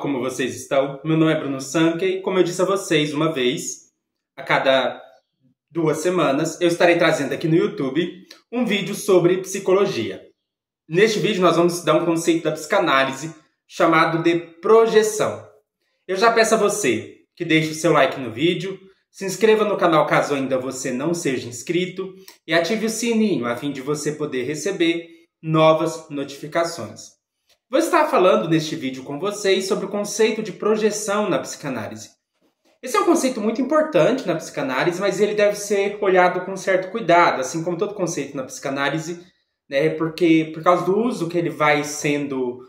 Como vocês estão? Meu nome é Bruno Sankey e como eu disse a vocês uma vez, a cada duas semanas, eu estarei trazendo aqui no YouTube um vídeo sobre psicologia. Neste vídeo nós vamos estudar um conceito da psicanálise chamado de projeção. Eu já peço a você que deixe o seu like no vídeo, se inscreva no canal caso ainda você não seja inscrito e ative o sininho a fim de você poder receber novas notificações. Vou estar falando neste vídeo com vocês sobre o conceito de projeção na psicanálise. Esse é um conceito muito importante na psicanálise, mas ele deve ser olhado com certo cuidado, assim como todo conceito na psicanálise, né, porque por causa do uso que ele vai sendo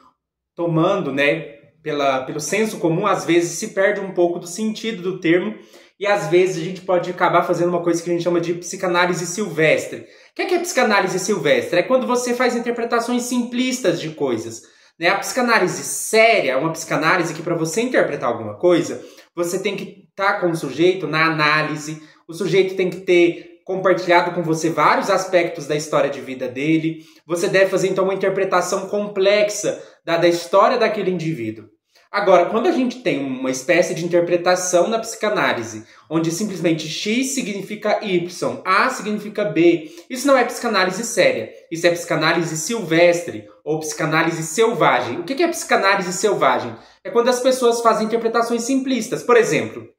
tomando, né, pela, pelo senso comum, às vezes se perde um pouco do sentido do termo e às vezes a gente pode acabar fazendo uma coisa que a gente chama de psicanálise silvestre. O que é, que é psicanálise silvestre? É quando você faz interpretações simplistas de coisas. Né? A psicanálise séria é uma psicanálise que, para você interpretar alguma coisa, você tem que estar tá com o sujeito na análise, o sujeito tem que ter compartilhado com você vários aspectos da história de vida dele. Você deve fazer então uma interpretação complexa da, da história daquele indivíduo. Agora, quando a gente tem uma espécie de interpretação na psicanálise, onde simplesmente X significa Y, A significa B, isso não é psicanálise séria. Isso é psicanálise silvestre ou psicanálise selvagem. O que é psicanálise selvagem? É quando as pessoas fazem interpretações simplistas. Por exemplo,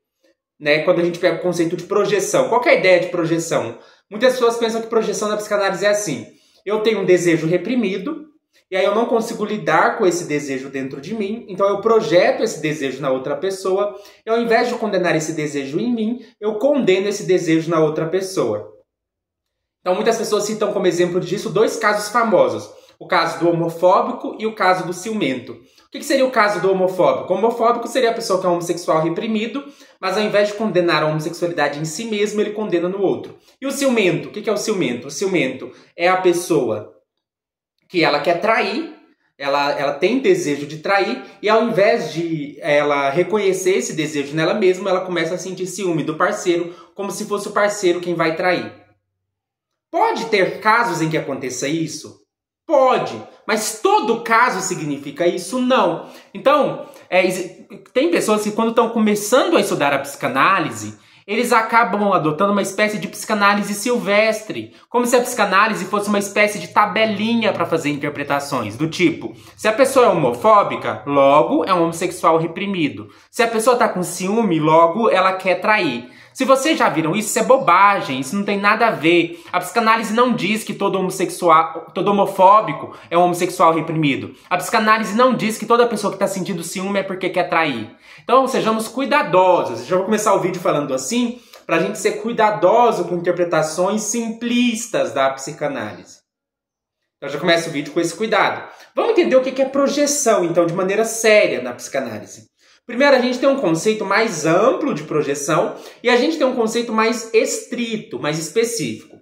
né, quando a gente pega o conceito de projeção. Qual é a ideia de projeção? Muitas pessoas pensam que projeção na psicanálise é assim: eu tenho um desejo reprimido, e aí eu não consigo lidar com esse desejo dentro de mim, então eu projeto esse desejo na outra pessoa, e ao invés de condenar esse desejo em mim, eu condeno esse desejo na outra pessoa. Então muitas pessoas citam como exemplo disso dois casos famosos: o caso do homofóbico e o caso do ciumento. O que seria o caso do homofóbico? O homofóbico seria a pessoa que é homossexual reprimido, mas ao invés de condenar a homossexualidade em si mesmo, ele condena no outro. E o ciumento? O que é o ciumento? O ciumento é a pessoa que ela quer trair, ela, ela tem desejo de trair, e ao invés de ela reconhecer esse desejo nela mesma, ela começa a sentir ciúme do parceiro, como se fosse o parceiro quem vai trair. Pode ter casos em que aconteça isso? Pode, mas todo caso significa isso? Não. Então, é, tem pessoas que, quando estão começando a estudar a psicanálise, eles acabam adotando uma espécie de psicanálise silvestre, como se a psicanálise fosse uma espécie de tabelinha para fazer interpretações, do tipo: se a pessoa é homofóbica, logo é um homossexual reprimido. Se a pessoa está com ciúme, logo ela quer trair. Se vocês já viram isso, isso é bobagem, isso não tem nada a ver. A psicanálise não diz que todo homossexual, todo homofóbico é um homossexual reprimido. A psicanálise não diz que toda pessoa que está sentindo ciúme é porque quer trair. Então, sejamos cuidadosos. Já vou começar o vídeo falando assim, para a gente ser cuidadoso com interpretações simplistas da psicanálise. Então, já começa o vídeo com esse cuidado. Vamos entender o que é projeção, então, de maneira séria na psicanálise. Primeiro, a gente tem um conceito mais amplo de projeção e a gente tem um conceito mais estrito, mais específico.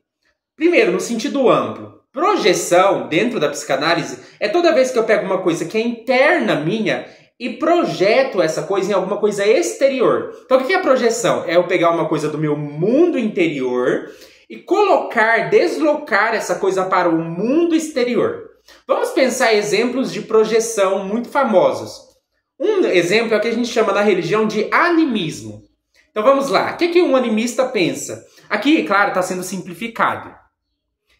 Primeiro, no sentido amplo, projeção dentro da psicanálise é toda vez que eu pego uma coisa que é interna minha e projeto essa coisa em alguma coisa exterior. Então, o que é projeção? É eu pegar uma coisa do meu mundo interior e colocar, deslocar essa coisa para o mundo exterior. Vamos pensar exemplos de projeção muito famosos. Um exemplo é o que a gente chama na religião de animismo. Então vamos lá. O que, que um animista pensa? Aqui, claro, está sendo simplificado.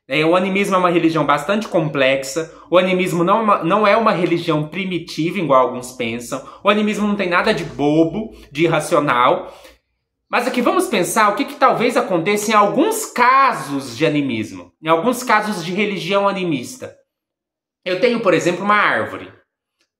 É, o animismo é uma religião bastante complexa. O animismo não, é não é uma religião primitiva, igual alguns pensam. O animismo não tem nada de bobo, de irracional. Mas aqui vamos pensar o que, que talvez aconteça em alguns casos de animismo, em alguns casos de religião animista. Eu tenho, por exemplo, uma árvore.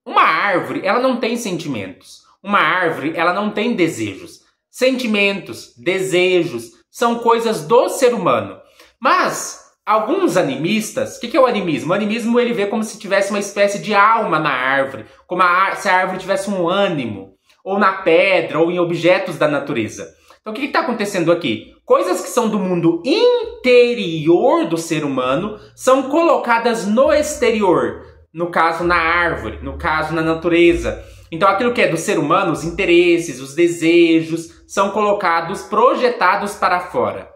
Uma árvore, ela não tem sentimentos. Uma árvore, ela não tem desejos. Sentimentos, desejos, são coisas do ser humano. Mas alguns animistas, o que, que, é o animismo? O animismo ele vê como se tivesse uma espécie de alma na árvore, como a, se a árvore tivesse um ânimo, ou na pedra, ou em objetos da natureza. Então o que está acontecendo aqui? Coisas que são do mundo interior do ser humano são colocadas no exterior no caso na árvore, no caso na natureza. Então aquilo que é do ser humano, os interesses, os desejos, são colocados, projetados para fora.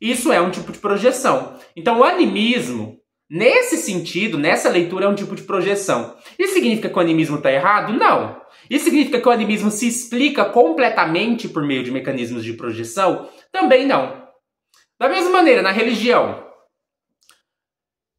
Isso é um tipo de projeção. Então o animismo, nesse sentido, nessa leitura, é um tipo de projeção. Isso significa que o animismo está errado? Não. Isso significa que o animismo se explica completamente por meio de mecanismos de projeção? Também não. Da mesma maneira, na religião.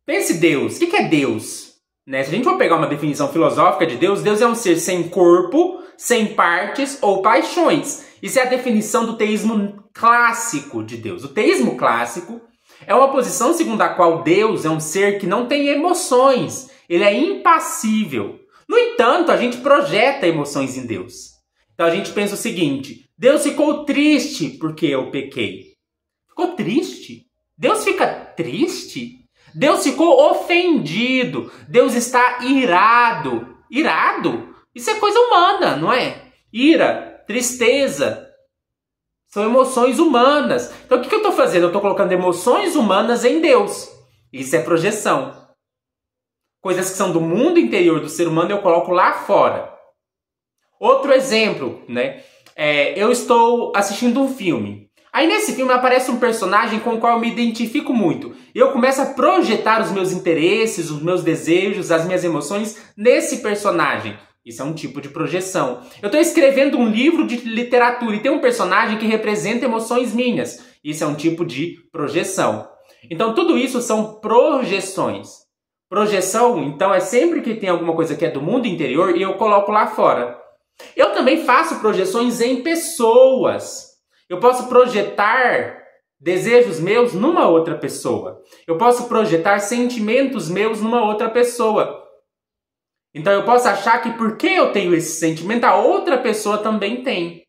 Pense Deus. O que é Deus? Né? Se a gente for pegar uma definição filosófica de Deus, Deus é um ser sem corpo, sem partes ou paixões. Isso é a definição do teísmo clássico de Deus. O teísmo clássico é uma posição segundo a qual Deus é um ser que não tem emoções, ele é impassível. No entanto, a gente projeta emoções em Deus. Então a gente pensa o seguinte: Deus ficou triste porque eu pequei. Ficou triste? Deus fica triste? Deus ficou ofendido. Deus está irado. Irado? Isso é coisa humana, não é? Ira, tristeza. São emoções humanas. Então o que eu estou fazendo? Eu estou colocando emoções humanas em Deus. Isso é projeção. Coisas que são do mundo interior do ser humano eu coloco lá fora. Outro exemplo, né? É, eu estou assistindo um filme. Aí nesse filme aparece um personagem com o qual eu me identifico muito. Eu começo a projetar os meus interesses, os meus desejos, as minhas emoções nesse personagem. Isso é um tipo de projeção. Eu estou escrevendo um livro de literatura e tem um personagem que representa emoções minhas. Isso é um tipo de projeção. Então, tudo isso são projeções. Projeção, então, é sempre que tem alguma coisa que é do mundo interior e eu coloco lá fora. Eu também faço projeções em pessoas. Eu posso projetar desejos meus numa outra pessoa. Eu posso projetar sentimentos meus numa outra pessoa. Então eu posso achar que porque eu tenho esse sentimento, a outra pessoa também tem.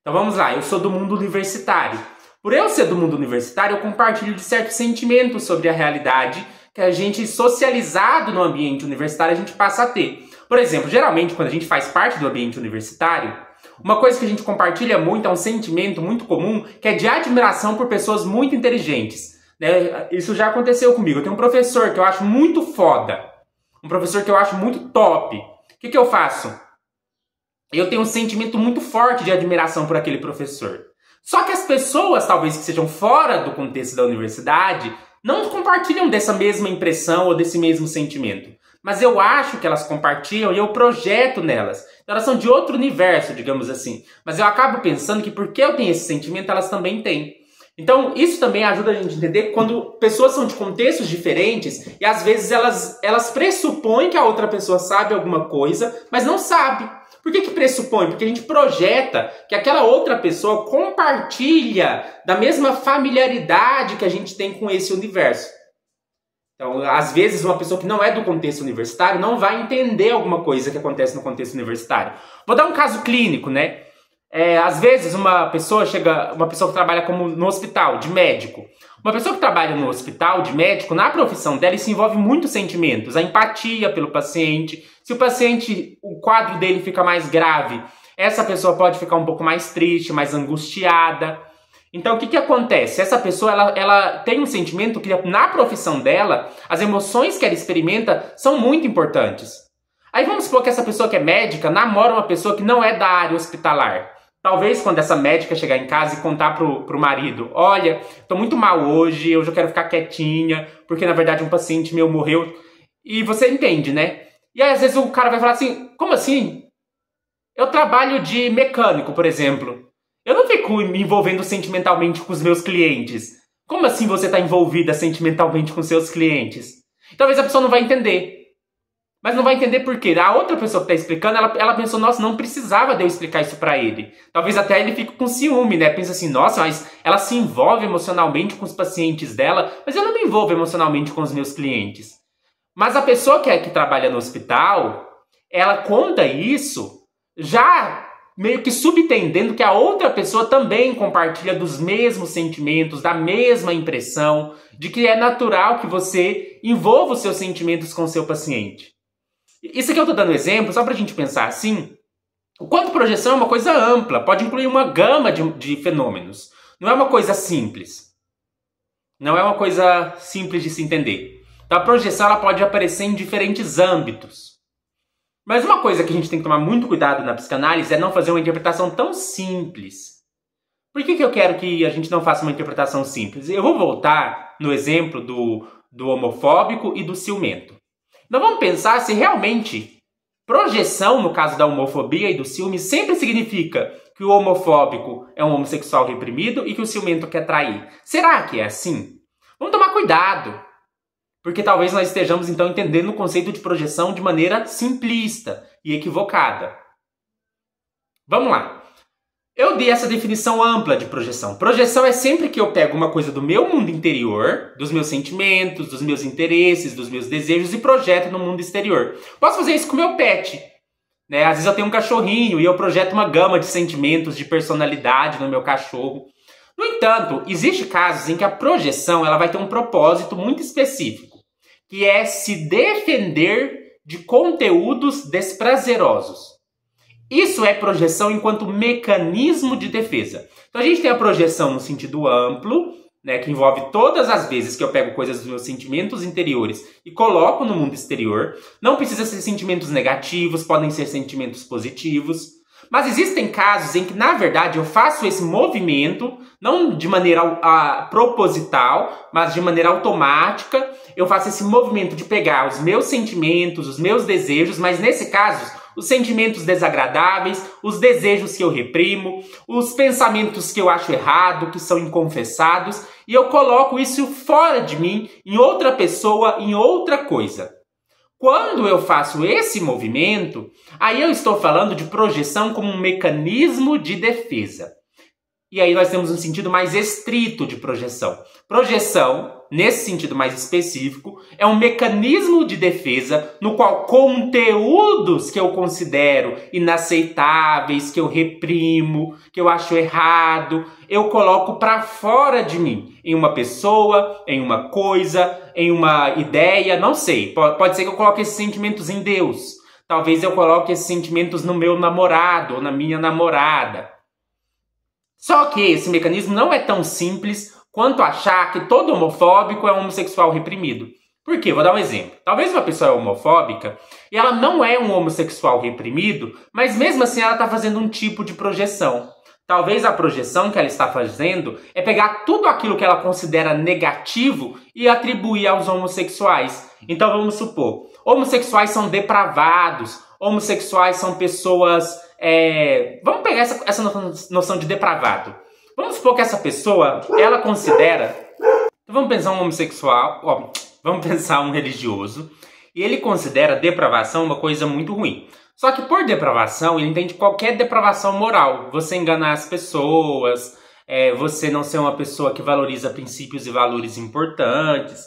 Então vamos lá, eu sou do mundo universitário. Por eu ser do mundo universitário, eu compartilho de certos sentimentos sobre a realidade que a gente, socializado no ambiente universitário, a gente passa a ter. Por exemplo, geralmente quando a gente faz parte do ambiente universitário, uma coisa que a gente compartilha muito é um sentimento muito comum que é de admiração por pessoas muito inteligentes. Né? Isso já aconteceu comigo. Eu tenho um professor que eu acho muito foda, um professor que eu acho muito top. O que, que eu faço? Eu tenho um sentimento muito forte de admiração por aquele professor. Só que as pessoas, talvez que sejam fora do contexto da universidade, não compartilham dessa mesma impressão ou desse mesmo sentimento. Mas eu acho que elas compartilham e eu projeto nelas. Elas são de outro universo, digamos assim. Mas eu acabo pensando que porque eu tenho esse sentimento, elas também têm. Então, isso também ajuda a gente a entender quando pessoas são de contextos diferentes e às vezes elas, elas pressupõem que a outra pessoa sabe alguma coisa, mas não sabe. Por que, que pressupõe? Porque a gente projeta que aquela outra pessoa compartilha da mesma familiaridade que a gente tem com esse universo. Então, às vezes, uma pessoa que não é do contexto universitário não vai entender alguma coisa que acontece no contexto universitário. Vou dar um caso clínico, né? É, às vezes, uma pessoa chega, uma pessoa que trabalha como no hospital, de médico. Uma pessoa que trabalha no hospital, de médico, na profissão dela, se envolve muitos sentimentos. A empatia pelo paciente, se o paciente, o quadro dele fica mais grave, essa pessoa pode ficar um pouco mais triste, mais angustiada. Então, o que, que acontece? Essa pessoa ela, ela tem um sentimento que, na profissão dela, as emoções que ela experimenta são muito importantes. Aí vamos supor que essa pessoa que é médica namora uma pessoa que não é da área hospitalar. Talvez quando essa médica chegar em casa e contar pro, pro marido: Olha, tô muito mal hoje, hoje eu quero ficar quietinha, porque na verdade um paciente meu morreu. E você entende, né? E aí, às vezes, o cara vai falar assim: como assim? Eu trabalho de mecânico, por exemplo. Eu não fico me envolvendo sentimentalmente com os meus clientes. Como assim você está envolvida sentimentalmente com seus clientes? Talvez a pessoa não vai entender. Mas não vai entender por quê. A outra pessoa que está explicando, ela, ela pensou, nossa, não precisava de eu explicar isso para ele. Talvez até ele fique com ciúme, né? Pensa assim, nossa, mas ela se envolve emocionalmente com os pacientes dela, mas eu não me envolvo emocionalmente com os meus clientes. Mas a pessoa que, é, que trabalha no hospital, ela conta isso já meio que subentendendo que a outra pessoa também compartilha dos mesmos sentimentos, da mesma impressão, de que é natural que você envolva os seus sentimentos com o seu paciente. Isso aqui eu estou dando exemplo só para a gente pensar assim. O quanto projeção é uma coisa ampla, pode incluir uma gama de, de fenômenos. Não é uma coisa simples. Não é uma coisa simples de se entender. Então a projeção ela pode aparecer em diferentes âmbitos. Mas uma coisa que a gente tem que tomar muito cuidado na psicanálise é não fazer uma interpretação tão simples. Por que, que eu quero que a gente não faça uma interpretação simples? Eu vou voltar no exemplo do, do homofóbico e do ciumento. Então vamos pensar se realmente Projeção, no caso da homofobia e do ciúme, sempre significa que o homofóbico é um homossexual reprimido e que o ciumento quer trair. Será que é assim? Vamos tomar cuidado. Porque talvez nós estejamos então entendendo o conceito de projeção de maneira simplista e equivocada. Vamos lá. Eu dei essa definição ampla de projeção. Projeção é sempre que eu pego uma coisa do meu mundo interior, dos meus sentimentos, dos meus interesses, dos meus desejos e projeto no mundo exterior. Posso fazer isso com meu pet. Né? Às vezes eu tenho um cachorrinho e eu projeto uma gama de sentimentos, de personalidade no meu cachorro. No entanto, existe casos em que a projeção ela vai ter um propósito muito específico, que é se defender de conteúdos desprazerosos. Isso é projeção enquanto mecanismo de defesa. Então a gente tem a projeção no sentido amplo, né, que envolve todas as vezes que eu pego coisas dos meus sentimentos interiores e coloco no mundo exterior. Não precisa ser sentimentos negativos, podem ser sentimentos positivos. Mas existem casos em que, na verdade, eu faço esse movimento, não de maneira uh, proposital, mas de maneira automática. Eu faço esse movimento de pegar os meus sentimentos, os meus desejos, mas nesse caso, os sentimentos desagradáveis, os desejos que eu reprimo, os pensamentos que eu acho errado, que são inconfessados, e eu coloco isso fora de mim, em outra pessoa, em outra coisa. Quando eu faço esse movimento, aí eu estou falando de projeção como um mecanismo de defesa. E aí nós temos um sentido mais estrito de projeção. Projeção, nesse sentido mais específico, é um mecanismo de defesa no qual conteúdos que eu considero inaceitáveis, que eu reprimo, que eu acho errado, eu coloco para fora de mim, em uma pessoa, em uma coisa, em uma ideia, não sei. Pode ser que eu coloque esses sentimentos em Deus. Talvez eu coloque esses sentimentos no meu namorado ou na minha namorada. Só que esse mecanismo não é tão simples quanto achar que todo homofóbico é homossexual reprimido. Por quê? Vou dar um exemplo. Talvez uma pessoa é homofóbica e ela não é um homossexual reprimido, mas mesmo assim ela está fazendo um tipo de projeção. Talvez a projeção que ela está fazendo é pegar tudo aquilo que ela considera negativo e atribuir aos homossexuais. Então vamos supor, homossexuais são depravados, homossexuais são pessoas é, vamos pegar essa, essa noção de depravado. Vamos supor que essa pessoa, ela considera. Então vamos pensar um homossexual, ó, vamos pensar um religioso, e ele considera depravação uma coisa muito ruim. Só que por depravação, ele entende qualquer depravação moral. Você enganar as pessoas, é, você não ser uma pessoa que valoriza princípios e valores importantes.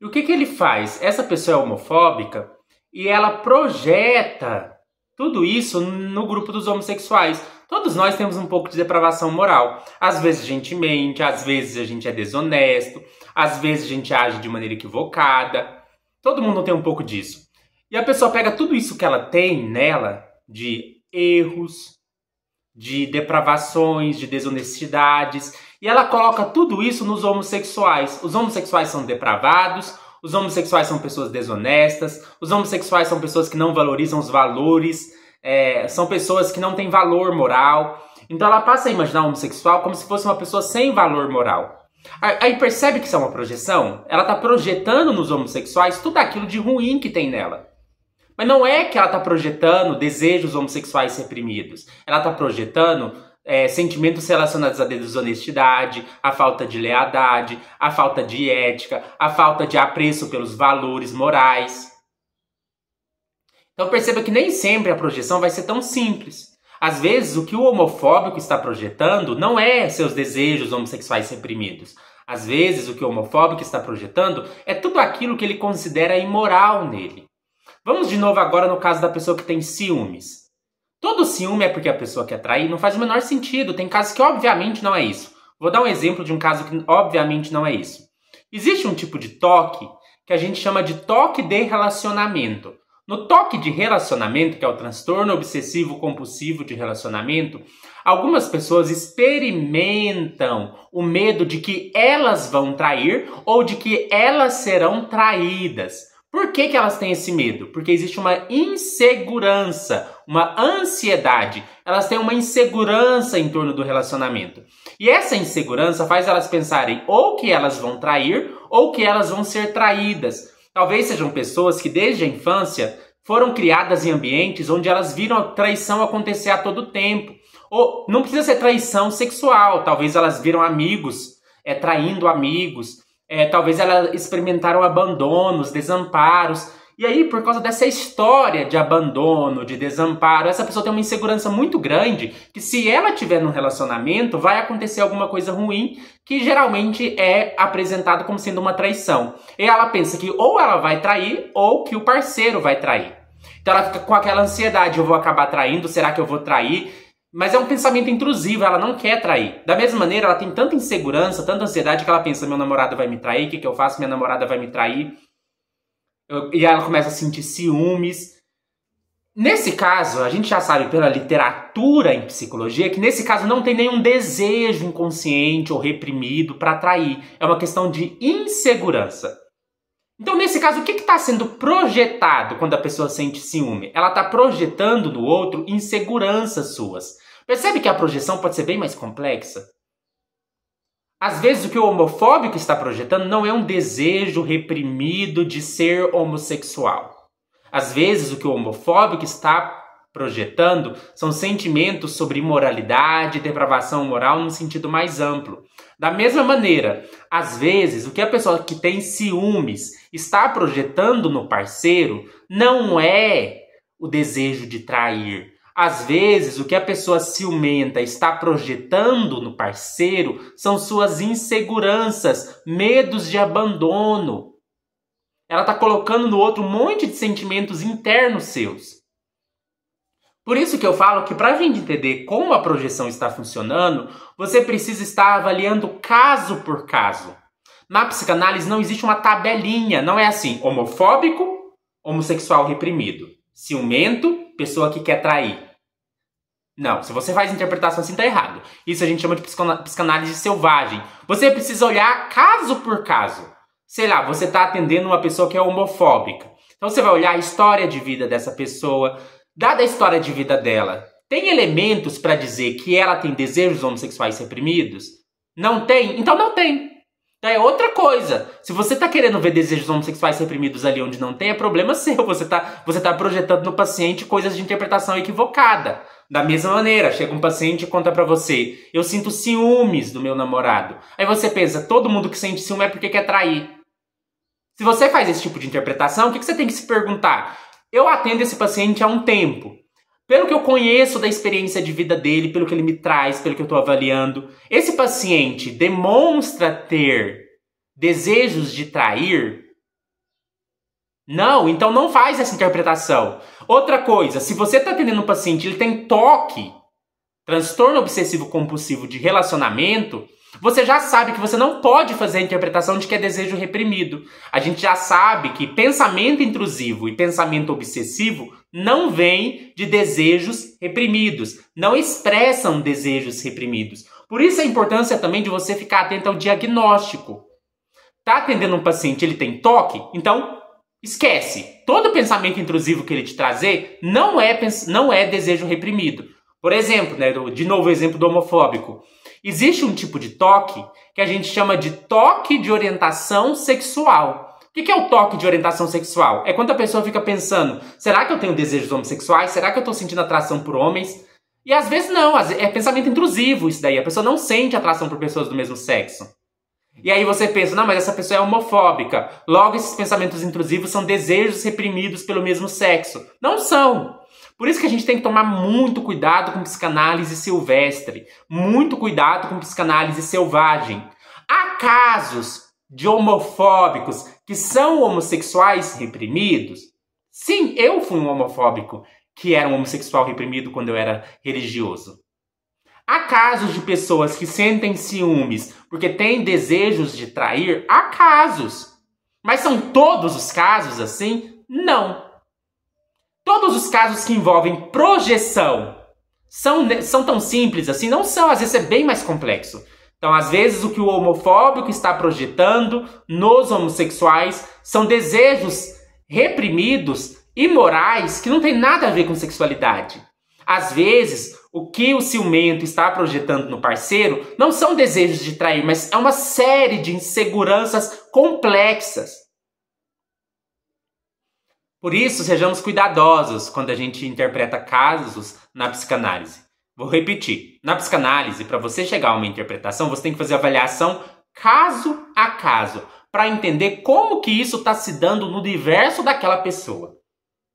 E o que, que ele faz? Essa pessoa é homofóbica e ela projeta tudo isso no grupo dos homossexuais. Todos nós temos um pouco de depravação moral. Às vezes a gente mente, às vezes a gente é desonesto, às vezes a gente age de maneira equivocada. Todo mundo tem um pouco disso. E a pessoa pega tudo isso que ela tem nela, de erros, de depravações, de desonestidades, e ela coloca tudo isso nos homossexuais. Os homossexuais são depravados, os homossexuais são pessoas desonestas, os homossexuais são pessoas que não valorizam os valores, é, são pessoas que não têm valor moral. Então ela passa a imaginar o homossexual como se fosse uma pessoa sem valor moral. Aí percebe que isso é uma projeção? Ela está projetando nos homossexuais tudo aquilo de ruim que tem nela. Mas não é que ela está projetando desejos homossexuais reprimidos. Ela está projetando é, sentimentos relacionados à desonestidade, à falta de lealdade, à falta de ética, à falta de apreço pelos valores morais. Então perceba que nem sempre a projeção vai ser tão simples. Às vezes, o que o homofóbico está projetando não é seus desejos homossexuais reprimidos. Às vezes, o que o homofóbico está projetando é tudo aquilo que ele considera imoral nele. Vamos de novo agora no caso da pessoa que tem ciúmes. Todo ciúme é porque a pessoa quer trair, não faz o menor sentido. Tem casos que obviamente não é isso. Vou dar um exemplo de um caso que obviamente não é isso. Existe um tipo de toque que a gente chama de toque de relacionamento. No toque de relacionamento, que é o transtorno obsessivo compulsivo de relacionamento, algumas pessoas experimentam o medo de que elas vão trair ou de que elas serão traídas. Por que, que elas têm esse medo? Porque existe uma insegurança, uma ansiedade. Elas têm uma insegurança em torno do relacionamento. E essa insegurança faz elas pensarem ou que elas vão trair ou que elas vão ser traídas. Talvez sejam pessoas que desde a infância foram criadas em ambientes onde elas viram a traição acontecer a todo tempo. Ou não precisa ser traição sexual, talvez elas viram amigos é, traindo amigos, é, talvez elas experimentaram abandonos, desamparos. E aí, por causa dessa história de abandono, de desamparo, essa pessoa tem uma insegurança muito grande que se ela tiver num relacionamento, vai acontecer alguma coisa ruim que geralmente é apresentado como sendo uma traição. E ela pensa que ou ela vai trair ou que o parceiro vai trair. Então ela fica com aquela ansiedade, eu vou acabar traindo, será que eu vou trair? Mas é um pensamento intrusivo, ela não quer trair. Da mesma maneira, ela tem tanta insegurança, tanta ansiedade que ela pensa: meu namorado vai me trair, o que, que eu faço? Minha namorada vai me trair. E ela começa a sentir ciúmes. Nesse caso, a gente já sabe pela literatura em psicologia que nesse caso não tem nenhum desejo inconsciente ou reprimido para atrair. É uma questão de insegurança. Então, nesse caso, o que está sendo projetado quando a pessoa sente ciúme? Ela está projetando no outro inseguranças suas. Percebe que a projeção pode ser bem mais complexa? Às vezes, o que o homofóbico está projetando não é um desejo reprimido de ser homossexual. Às vezes, o que o homofóbico está projetando são sentimentos sobre imoralidade depravação moral num sentido mais amplo. Da mesma maneira, às vezes, o que a pessoa que tem ciúmes está projetando no parceiro não é o desejo de trair, às vezes, o que a pessoa ciumenta está projetando no parceiro são suas inseguranças, medos de abandono. Ela está colocando no outro um monte de sentimentos internos seus. Por isso que eu falo que para a gente entender como a projeção está funcionando, você precisa estar avaliando caso por caso. Na psicanálise não existe uma tabelinha, não é assim, homofóbico, homossexual reprimido, ciumento, pessoa que quer trair. Não, se você faz interpretação assim, tá errado. Isso a gente chama de psicanálise selvagem. Você precisa olhar caso por caso. Sei lá, você tá atendendo uma pessoa que é homofóbica. Então você vai olhar a história de vida dessa pessoa. Dada a história de vida dela, tem elementos para dizer que ela tem desejos homossexuais reprimidos? Não tem? Então não tem. É outra coisa. Se você tá querendo ver desejos homossexuais reprimidos ali onde não tem, é problema seu. Você tá, você tá projetando no paciente coisas de interpretação equivocada. Da mesma maneira, chega um paciente e conta para você: Eu sinto ciúmes do meu namorado. Aí você pensa: todo mundo que sente ciúme é porque quer trair. Se você faz esse tipo de interpretação, o que você tem que se perguntar? Eu atendo esse paciente há um tempo. Pelo que eu conheço da experiência de vida dele, pelo que ele me traz, pelo que eu estou avaliando, esse paciente demonstra ter desejos de trair? Não, então não faz essa interpretação. Outra coisa, se você está atendendo um paciente, ele tem toque, transtorno obsessivo compulsivo de relacionamento, você já sabe que você não pode fazer a interpretação de que é desejo reprimido. A gente já sabe que pensamento intrusivo e pensamento obsessivo não vêm de desejos reprimidos, não expressam desejos reprimidos. Por isso a importância também de você ficar atento ao diagnóstico. Tá atendendo um paciente, ele tem toque? Então, esquece. Todo pensamento intrusivo que ele te trazer não é, não é desejo reprimido. Por exemplo, né, de novo o exemplo do homofóbico. Existe um tipo de toque que a gente chama de toque de orientação sexual. O que é o toque de orientação sexual? É quando a pessoa fica pensando: será que eu tenho desejos homossexuais? Será que eu estou sentindo atração por homens? E às vezes não, é pensamento intrusivo isso daí. A pessoa não sente atração por pessoas do mesmo sexo. E aí você pensa, não, mas essa pessoa é homofóbica. Logo, esses pensamentos intrusivos são desejos reprimidos pelo mesmo sexo. Não são. Por isso que a gente tem que tomar muito cuidado com psicanálise silvestre, muito cuidado com psicanálise selvagem. Há casos de homofóbicos que são homossexuais reprimidos? Sim, eu fui um homofóbico que era um homossexual reprimido quando eu era religioso. Há casos de pessoas que sentem ciúmes porque têm desejos de trair? Há casos. Mas são todos os casos assim? Não. Todos os casos que envolvem projeção são, são tão simples assim? Não são, às vezes é bem mais complexo. Então, às vezes, o que o homofóbico está projetando nos homossexuais são desejos reprimidos, imorais, que não tem nada a ver com sexualidade. Às vezes, o que o ciumento está projetando no parceiro não são desejos de trair, mas é uma série de inseguranças complexas. Por isso, sejamos cuidadosos quando a gente interpreta casos na psicanálise. Vou repetir. Na psicanálise, para você chegar a uma interpretação, você tem que fazer avaliação caso a caso, para entender como que isso está se dando no universo daquela pessoa.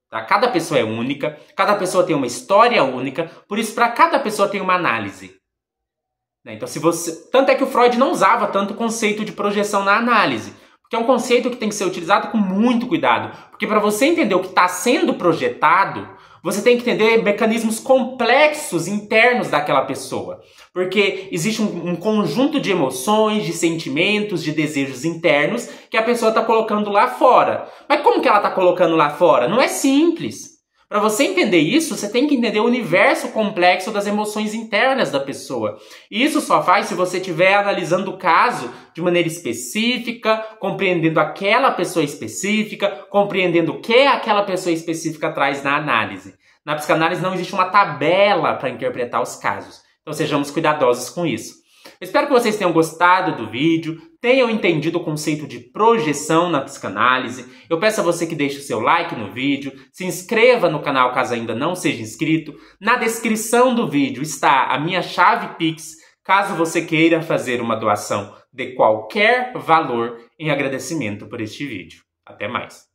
Tá? Cada pessoa é única, cada pessoa tem uma história única, por isso para cada pessoa tem uma análise. Né? Então, se você, tanto é que o Freud não usava tanto o conceito de projeção na análise, porque é um conceito que tem que ser utilizado com muito cuidado, porque para você entender o que está sendo projetado, você tem que entender mecanismos complexos internos daquela pessoa. Porque existe um, um conjunto de emoções, de sentimentos, de desejos internos que a pessoa está colocando lá fora. Mas como que ela está colocando lá fora? Não é simples. Para você entender isso, você tem que entender o universo complexo das emoções internas da pessoa. E isso só faz se você estiver analisando o caso de maneira específica, compreendendo aquela pessoa específica, compreendendo o que aquela pessoa específica traz na análise. Na psicanálise não existe uma tabela para interpretar os casos. Então sejamos cuidadosos com isso. Espero que vocês tenham gostado do vídeo, tenham entendido o conceito de projeção na psicanálise. Eu peço a você que deixe o seu like no vídeo, se inscreva no canal caso ainda não seja inscrito. Na descrição do vídeo está a minha chave Pix, caso você queira fazer uma doação de qualquer valor em agradecimento por este vídeo. Até mais!